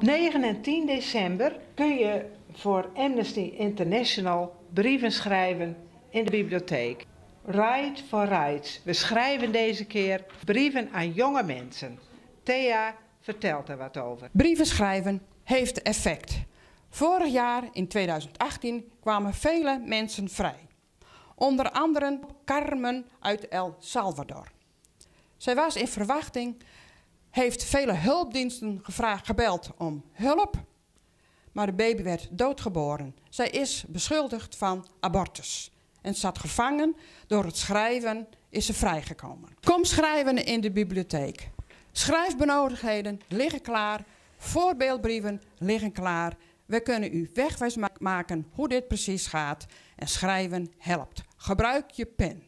Op 9 en 10 december kun je voor Amnesty International brieven schrijven in de bibliotheek. Right for Rights. We schrijven deze keer brieven aan jonge mensen. Thea vertelt er wat over. Brieven schrijven heeft effect. Vorig jaar, in 2018, kwamen vele mensen vrij. Onder andere Carmen uit El Salvador. Zij was in verwachting, heeft vele hulpdiensten gevraagd, gebeld om hulp, maar de baby werd doodgeboren. Zij is beschuldigd van abortus en zat gevangen. Door het schrijven is ze vrijgekomen. Kom schrijven in de bibliotheek. Schrijfbenodigdheden liggen klaar. Voorbeeldbrieven liggen klaar. We kunnen u wegwijs maken hoe dit precies gaat. En schrijven helpt. Gebruik je pen.